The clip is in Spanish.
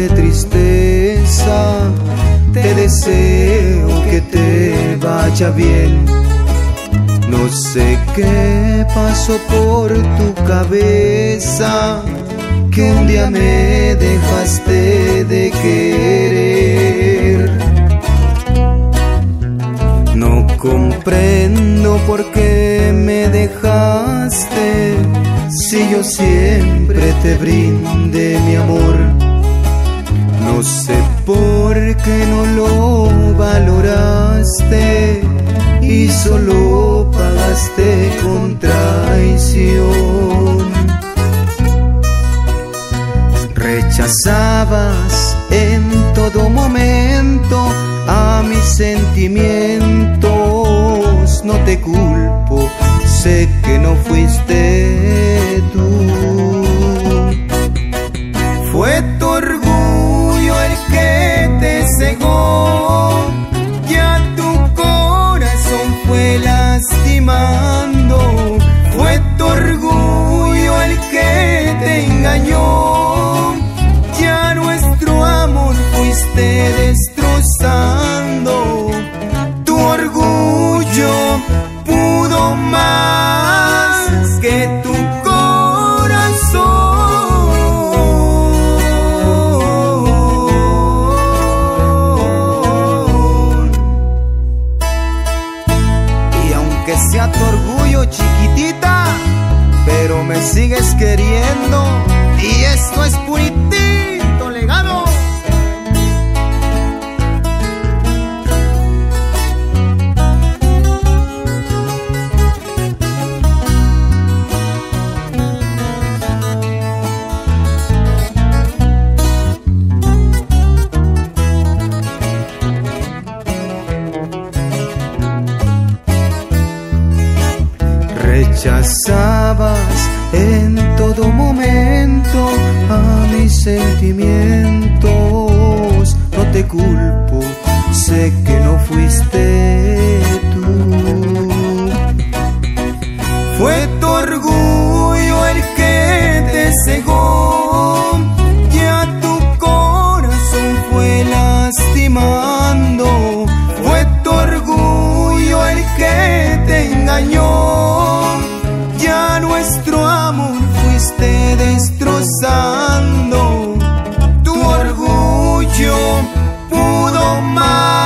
de tristeza, te deseo que te vaya bien. No sé qué pasó por tu cabeza, que un día me dejaste de querer. No comprendo por qué me dejaste, si yo siempre te brinde mi amor. No sé por qué no lo valoraste y solo pagaste con traición. Rechazabas en todo momento a mis sentimientos, no te culpo, sé que no fuiste tú. Me sigues queriendo. Y esto es puritito legado. Rechazabas en todo momento a mis sentimientos. No te culpo, sé que no fuiste tú. Fue tu orgullo el que te cegó y a tu corazón fue lastimando. Fue tu orgullo el que te engañó. Ya nuestro amor fuiste destrozando, tu orgullo pudo más.